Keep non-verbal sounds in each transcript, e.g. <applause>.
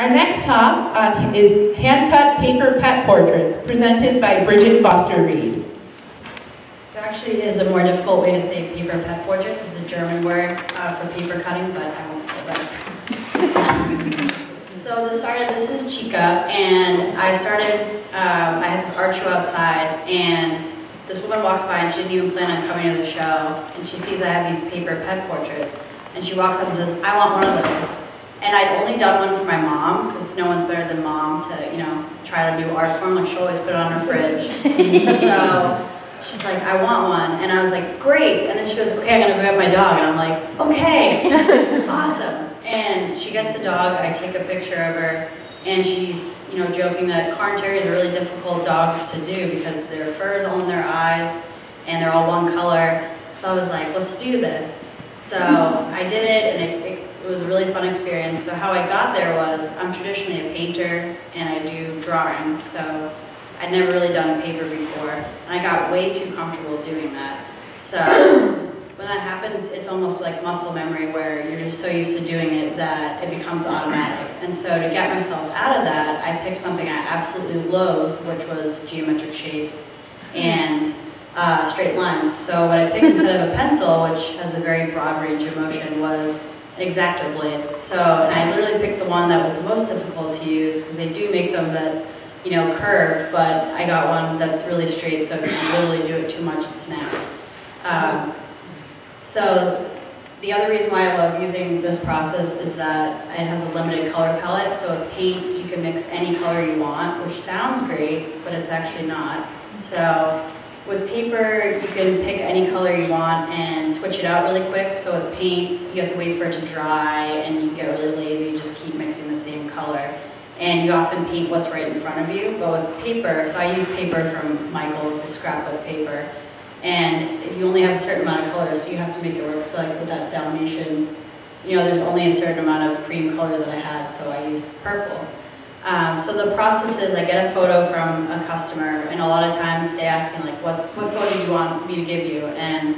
Our next talk uh, is hand-cut paper pet portraits, presented by Bridget Foster Reed. There actually is a more difficult way to say paper pet portraits. It's a German word uh, for paper cutting, but I won't say that. <laughs> so the start of this is Chica, and I started, um, I had this art show outside, and this woman walks by and she didn't even plan on coming to the show, and she sees I have these paper pet portraits, and she walks up and says, I want one of those. And I'd only done one for my mom, because no one's better than mom to, you know, try to do art form. Like, she'll always put it on her fridge. <laughs> so she's like, I want one. And I was like, great. And then she goes, okay, I'm going to get my dog. And I'm like, okay, <laughs> awesome. And she gets the dog. I take a picture of her. And she's, you know, joking that Cairn Terriers are really difficult dogs to do because their fur is all in their eyes and they're all one color. So I was like, let's do this. So I did it, and it was a really fun experience. So how I got there was, I'm traditionally a painter and I do drawing, so I'd never really done a paper before, and I got way too comfortable doing that. So <coughs> when that happens, it's almost like muscle memory where you're just so used to doing it that it becomes automatic. And so to get myself out of that, I picked something I absolutely loathed, which was geometric shapes and uh, straight lines. So what I picked instead of a pencil, which has a very broad range of motion, was X-Acto blade. So, and I literally picked the one that was the most difficult to use because they do make them that, you know, curve, but I got one that's really straight, so if you literally do it too much, it snaps. Um, so, the other reason why I love using this process is that it has a limited color palette, so with paint you can mix any color you want, which sounds great, but it's actually not. So, with paper, you can pick any color you want and switch it out really quick. So with paint, you have to wait for it to dry and you get really lazy, just keep mixing the same color. And you often paint what's right in front of you. But with paper, so I use paper from Michaels, the scrapbook paper. And you only have a certain amount of colors, so you have to make it work. So like with that Dalmatian, you know, there's only a certain amount of cream colors that I had, so I used purple. Um, so the process is I get a photo from a customer, and a lot of times they ask me like, what, what photo do you want me to give you? And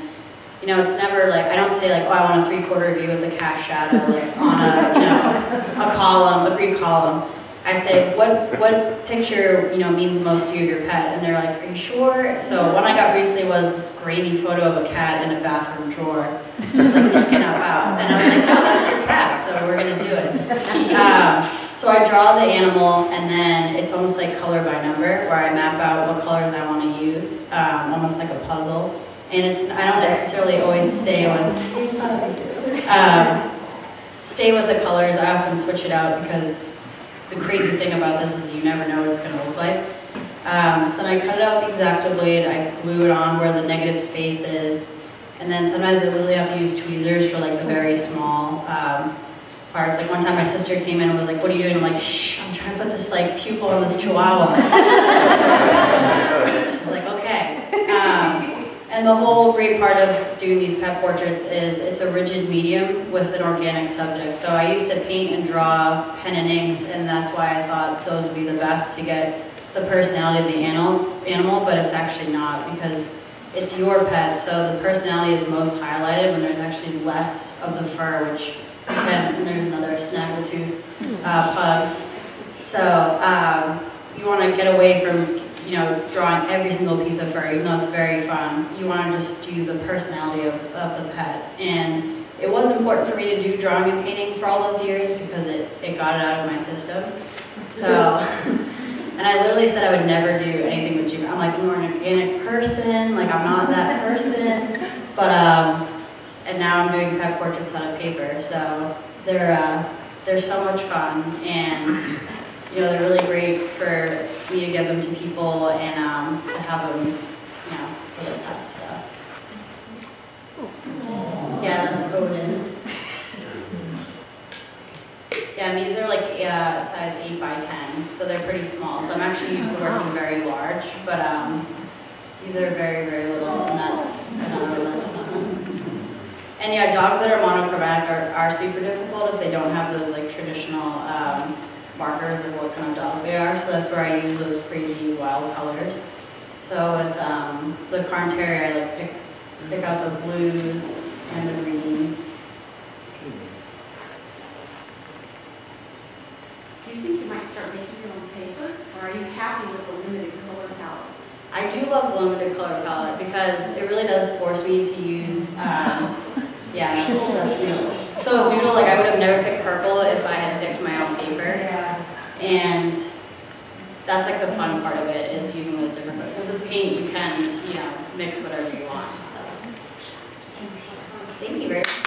you know, it's never like, I don't say like, oh, I want a three-quarter view with the cast shadow, like on a, you know, a column, a Greek column. I say, what, what picture, you know, means most to you your pet? And they're like, are you sure? So one I got recently was this grainy photo of a cat in a bathroom drawer, just like looking up out. And I was like, no, that's your cat, so we're gonna do it. Um, so I draw the animal and then it's almost like color by number where I map out what colors I want to use, um, almost like a puzzle. And it's I don't necessarily always stay with um, stay with the colors. I often switch it out because the crazy thing about this is you never know what it's going to look like. Um, so then I cut it out with the X-Acto blade, I glue it on where the negative space is, and then sometimes I literally have to use tweezers for like the very small um, parts. Like one time my sister came in and was like, what are you doing? I'm like, shh, I'm trying to put this like pupil on this chihuahua. <laughs> She's like, okay. Um, and the whole great part of doing these pet portraits is it's a rigid medium with an organic subject. So I used to paint and draw pen and inks, and that's why I thought those would be the best to get the personality of the animal, animal but it's actually not because it's your pet, so the personality is most highlighted when there's actually less of the fur, which and there's another snaggletooth uh, pug. So um, you want to get away from you know drawing every single piece of fur, even though it's very fun. You want to just do the personality of, of the pet. And it was important for me to do drawing and painting for all those years because it, it got it out of my system. So, <laughs> and I literally said I would never do anything with geometry. I'm like, I'm more an organic person, like I'm not that person. But um, and now I'm doing pet portraits out of paper. So they're uh, they're so much fun, and you know they're really great for me to give them to people and um, to have them, you know, for their pets. So yeah, that's Odin. <laughs> Yeah, and these are like uh, size 8 by 10, so they're pretty small. So I'm actually used to working very large, but um, these are very, very little, and that's, that's and yeah, dogs that are monochromatic are, are super difficult if they don't have those like traditional um, markers of what kind of dog they are. So that's where I use those crazy wild colors. So with um, the Cairn Terrier, I like pick, pick out the blues and the greens. do you think you might start making your own paper? Or are you happy with the limited color palette? I do love the limited color palette because it really does force me to use, um, yeah, that's, that's noodle. So with noodle, like I would have never picked purple if I had picked my own paper. Yeah. And that's like the fun part of it is using those different colors. Because with paint, you can you know mix whatever you want. So thank you very much.